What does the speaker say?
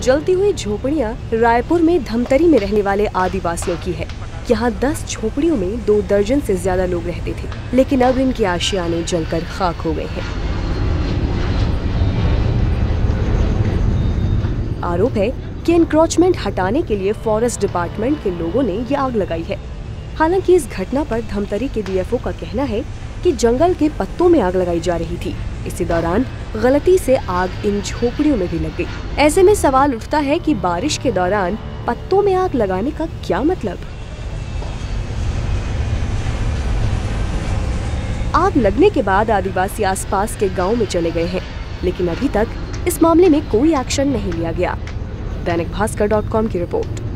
जलती हुई झोपड़ियाँ रायपुर में धमतरी में रहने वाले आदिवासियों की है। यहाँ दस झोपड़ियों में दो दर्जन से ज़्यादा लोग रहते थे, लेकिन अब इनके आशियाने जलकर खाक हो गए हैं। आरोप है कि इंक्रोचमेंट हटाने के लिए फॉरेस्ट डिपार्टमेंट के लोगों ने ये आग लगाई है। हालाँकि इस घटना पर धमतरी के डीएफओ का कहना है कि जंगल के पत्तों में आग लगाई जा रही थी। इसी दौरान गलती से आग इन झोपड़ियों में भी लग गई। ऐसे में सवाल उठता है कि बारिश के दौरान पत्तों में आग लगाने का क्या मतलब? आग लगने के बाद आदिवासी आसपास के गाँव में चले गए हैं, लेकिन अभी तक इस मामले में कोई एक्शन नहीं लिया गया। दैनिक भास्कर डॉट कॉम की रिपोर्ट।